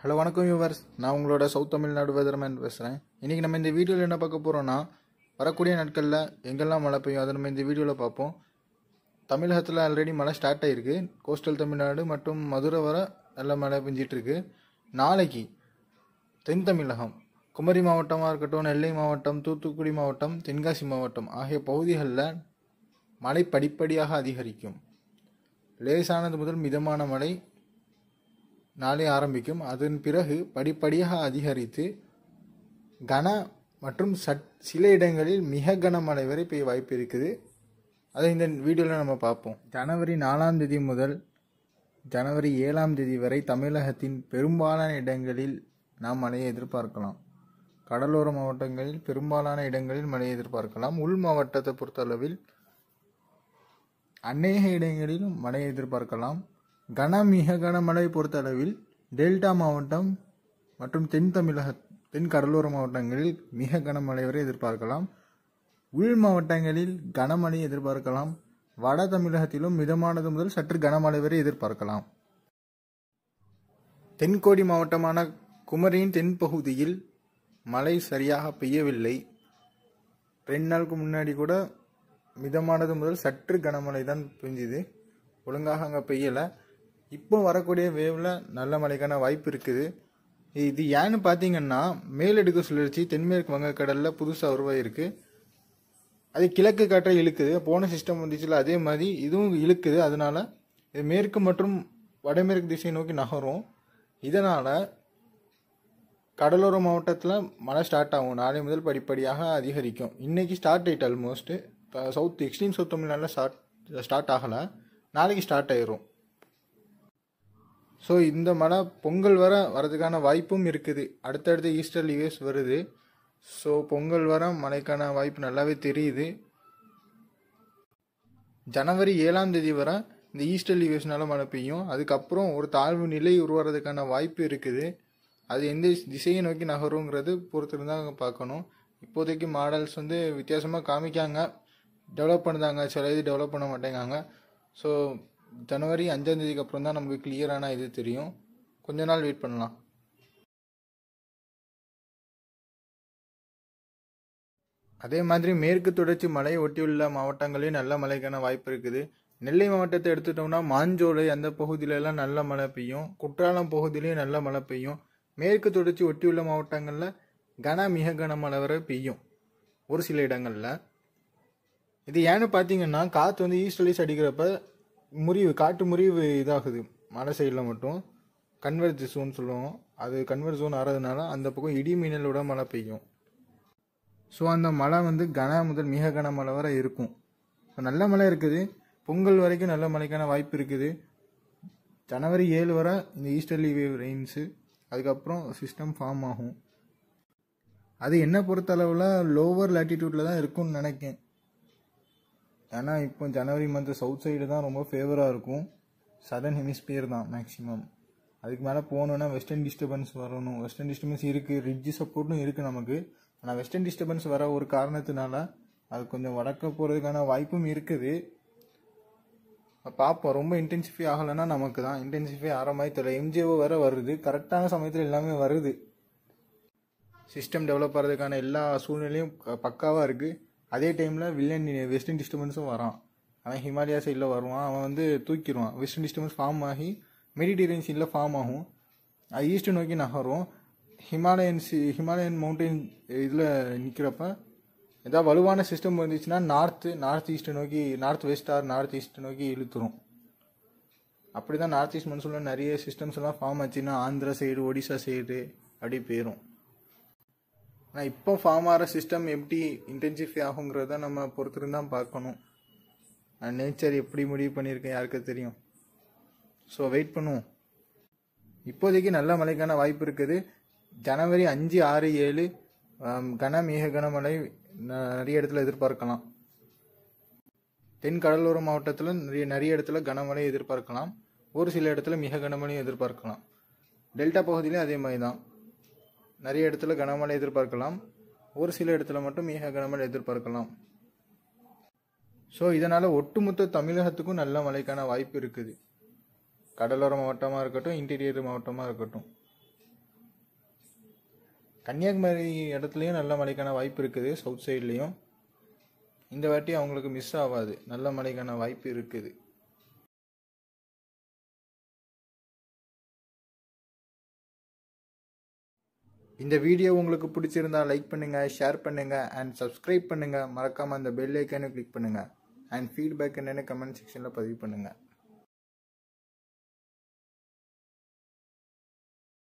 Hello வணக்கம் viewers நான் உங்களோட சவுத் தமிழ்நாடு வெதர்மேன் பேசுகிறேன் இன்றைக்கி நம்ம இந்த வீடியோவில் என்ன பார்க்க போகிறோன்னா வரக்கூடிய நாட்களில் எங்கெல்லாம் மழை பெய்யும் அதை நம்ம இந்த வீடியோவில் பார்ப்போம். தமிழகத்தில் ஆல்ரெடி மழை ஸ்டார்ட் ஆகிருக்கு கோஸ்டல் தமிழ்நாடு மற்றும் மதுரை வர நல்ல மழை பெஞ்சிட்டுருக்கு நாளைக்கு தென் தமிழகம் குமரி மாவட்டமாக இருக்கட்டும் நெல்லை மாவட்டம் தூத்துக்குடி மாவட்டம் தென்காசி மாவட்டம் ஆகிய பகுதிகளில் மழை படிப்படியாக அதிகரிக்கும். லேசானது முதல் மிதமான மழை நாளை ஆரம்பிக்கும். அதன் பிறகு படிப்படியாக அதிகரித்து கன மற்றும் சட் சில இடங்களில் மிக கனமழை வரை பெய்ய வாய்ப்பு இருக்குது. அதை இந்த வீடியோவில் நம்ம பார்ப்போம். ஜனவரி நாலாம் தேதி முதல் ஜனவரி ஏழாம் தேதி வரை தமிழகத்தின் பெரும்பாலான இடங்களில் நாம் மழையை எதிர்பார்க்கலாம். கடலோர மாவட்டங்களில் பெரும்பாலான இடங்களில் மழையை எதிர்பார்க்கலாம். உள் மாவட்டத்தை பொறுத்தளவில் அநேக இடங்களிலும் மழையை எதிர்பார்க்கலாம். கன மிக கனமழை பொறுத்தளவில் டெல்டா மாவட்டம் மற்றும் தென் தமிழக தென் கடலோர மாவட்டங்களில் மிக கனமழை வரை எதிர்பார்க்கலாம். உள் மாவட்டங்களில் கனமழை எதிர்பார்க்கலாம். வட தமிழகத்திலும் மிதமானது முதல் சற்று கனமழை வரை எதிர்பார்க்கலாம். தென்கோடி மாவட்டமான குமரியின் தென்பகுதியில் மழை சரியாக பெய்யவில்லை. ரெண்டு நாளுக்கு முன்னாடி கூட மிதமானது முதல் சற்று கனமழை தான் பெஞ்சுது. ஒழுங்காக அங்கே பெய்யலை. இப்போ வரக்கூடிய வேவில் நல்ல மழைக்கான வாய்ப்பு இருக்குது. இது ஏன்னு பார்த்தீங்கன்னா மேலடுக்கு சுழற்சி தென்மேற்கு வங்கக்கடலில் புதுசாக உருவாயிருக்கு. அது கிழக்கு காற்றை இழுக்குது. போன சிஸ்டம் வந்துச்சுல அதே மாதிரி இதுவும் இழுக்குது. அதனால இது மேற்கு மற்றும் வடமேற்கு திசை நோக்கி நகரும். இதனால் கடலோர மாவட்டத்தில் மழை ஸ்டார்ட் ஆகும். நாளை முதல் படிப்படியாக அதிகரிக்கும். இன்றைக்கி ஸ்டார்ட் ஆயிட்டு ஆல்மோஸ்ட்டு இப்போ சவுத் எக்ஸ்ட்ரீம் சவுத் தமிழ்நாட்டில் ஸ்டார்ட் ஸ்டார்ட் ஆகலை. நாளைக்கு ஸ்டார்ட் ஆயிரும். ஸோ இந்த மழை பொங்கல் வர வரதுக்கான வாய்ப்பும் இருக்குது. அடுத்தடுத்து ஈஸ்டர் லீவ்ஸ் வருது. ஸோ பொங்கல் வர மழைக்கான வாய்ப்பு நல்லாவே தெரியுது. ஜனவரி ஏழாம் தேதி வர இந்த ஈஸ்டர் லீவ்ஸ்னால மழை பெய்யும். அதுக்கப்புறம் ஒரு தாழ்வு நிலை உருவாகிறதுக்கான வாய்ப்பு இருக்குது. அது எந்த திசையை நோக்கி நகருங்கிறது பொறுத்திருந்தாங்க பார்க்கணும். இப்போதைக்கு மாடல்ஸ் வந்து வித்தியாசமாக காமிக்காங்க. டெவலப் பண்ணுதாங்க. சில இது டெவலப் பண்ண மாட்டேங்காங்க. ஸோ ஜனவரி அஞ்சாம் தேதிக்கு அப்புறம் தான் நமக்கு கிளியரான இது தெரியும். கொஞ்ச நாள் வெயிட் பண்ணலாம். அதே மாதிரி மேற்கு தொடர்ச்சி மலையை ஒட்டியுள்ள மாவட்டங்களையும் நல்ல மழைக்கான வாய்ப்பு இருக்குது. நெல்லை மாவட்டத்தை எடுத்துட்டோம்னா மாஞ்சோலை அந்த பகுதியிலலாம் நல்ல மழை பெய்யும். குற்றாலம் பகுதியிலையும் நல்ல மழை பெய்யும். மேற்கு தொடர்ச்சி ஒட்டியுள்ள மாவட்டங்களில் கன மிக கனமழை வரை பெய்யும். ஒரு சில இடங்களில். இது ஏன்னு பார்த்தீங்கன்னா காற்று வந்து ஈஸ்டர்லீஸ் அடிக்கிறப்ப முறிவு காட்டு முறிவு இதாகுது. மலை சைடில் மட்டும். கன்வெர்ஜ் ஜோன் சொல்லுவோம். அது கன்வெர்ஜ் ஜோன் ஆகிறதுனால அந்த பக்கம் இடி மின்னலோட மழை பெய்யும். ஸோ அந்த மழை வந்து கன முதல் மிக கன மழை வரை இருக்கும். இப்போ நல்ல மழை இருக்குது. பொங்கல் வரைக்கும் நல்ல மழைக்கான வாய்ப்பு இருக்குது. ஜனவரி ஏழு வரை இந்த ஈஸ்டர்லி வேவ் ரெயின்ஸு அதுக்கப்புறம் சிஸ்டம் ஃபார்ம் ஆகும். அது என்ன பொறுத்தளவில் லோவர் லேட்டிடியூட்டில் தான் இருக்கும்னு நினைக்கேன். ஏன்னா இப்போ ஜனவரி மந்த் சவுத் சைடு தான் ரொம்ப ஃபேவராக இருக்கும். சதர்ன் ஹெமிஸ்பியர் தான் மேக்ஸிமம் அதுக்கு மேலே போகணுன்னா வெஸ்டர்ன் டிஸ்டர்பன்ஸ் வரணும். வெஸ்டர்ன் டிஸ்டர்பன்ஸ் இருக்குது ரிட்ஜ் சப்போர்ட்டும் இருக்குது நமக்கு. ஆனால் வெஸ்டர்ன் டிஸ்டர்பன்ஸ் வர ஒரு காரணத்தினால அது கொஞ்சம் வடக்க போகிறதுக்கான வாய்ப்பும் இருக்குது. பார்ப்போம் ரொம்ப இன்டென்சிஃபை ஆகலைன்னா நமக்கு தான். இன்டென்சிஃபை ஆகிற மாதிரி தெரியல. எம்ஜிஓ வேற வருது. கரெக்டான சமயத்தில் எல்லாமே வருது. சிஸ்டம் டெவலப் ஆகிறதுக்கான எல்லா சூழ்நிலையும் பக்காவாக இருக்குது அதே டைமில் வில்லன் வெஸ்டர்ன் டிஸ்டர்பன்ஸும் வரான். அவன் ஹிமாலயா சைடில் வருவான். அவன் வந்து தூக்கிடுவான். வெஸ்டர்ன் டிஸ்டர்பன்ஸ் ஃபார்ம் ஆகி மெடிடேரியன் சைடில் ஃபார்ம் ஆகும். அது ஈஸ்ட் நோக்கி நகரும். ஹிமாலயன் சி ஹிமாலயன் மவுண்டைன் இதில் நிற்கிறப்ப ஏதாவது வலுவான சிஸ்டம் வந்துச்சுன்னா நார்த்து நார்த் ஈஸ்ட் நோக்கி north west or north east நோக்கி இழுத்துரும். அப்படி தான் நார்த் ஈஸ்ட் மன்சூனில் நிறைய சிஸ்டம்ஸ் எல்லாம் ஃபார்ம் ஆச்சுன்னா ஆந்திரா சைடு ஒடிசா சைடு அப்படி போயிடும் ஆனால் இப்போ ஃபார்ம் ஆகிற சிஸ்டம் எப்படி இன்டென்சிஃபை ஆகுங்கிறத நம்ம பொறுத்திருந்து தான் பார்க்கணும். நேச்சர் எப்படி முடிவு பண்ணியிருக்கேன் யாருக்கு தெரியும்? ஸோ வெயிட் பண்ணுவோம். இப்போதைக்கு நல்ல மழைக்கான வாய்ப்பு இருக்குது. ஜனவரி அஞ்சு ஆறு ஏழு கன மிக கனமழை நிறைய இடத்துல எதிர்பார்க்கலாம். தென் கடலோர மாவட்டத்தில் நிறைய நிறைய இடத்துல கனமழை எதிர்பார்க்கலாம். ஒரு சில இடத்துல மிக கனமழையும் எதிர்பார்க்கலாம். டெல்டா பகுதியிலும் அதே மாதிரி தான் நிறைய இடத்துல கனமழை எதிர்பார்க்கலாம். ஒரு சில இடத்துல மட்டும் மிக கனமழை எதிர்பார்க்கலாம். ஸோ இதனால் ஒட்டுமொத்த தமிழகத்துக்கும் நல்ல மழைக்கான வாய்ப்பு இருக்குது. கடலோர மாவட்டமாக இருக்கட்டும் இன்டீரியர் மாவட்டமாக இருக்கட்டும். கன்னியாகுமரி இடத்துலையும் நல்ல மழைக்கான வாய்ப்பு இருக்குது சவுத் சைட்லேயும் இந்த வாட்டி அவங்களுக்கு மிஸ் ஆகாது. நல்ல மழைக்கான வாய்ப்பு இருக்குது. இந்த வீடியோ உங்களுக்கு பிடிச்சிருந்தா லைக் பண்ணுங்கள் ஷேர் பண்ணுங்கள் அண்ட் சப்ஸ்கிரைப் பண்ணுங்கள் மறக்காமல் அந்த பெல் ஐக்கானை கிளிக் பண்ணுங்கள் அண்ட் ஃபீட்பேக் என்னென்னு கமெண்ட் செக்ஷனில் பதிவு பண்ணுங்கள்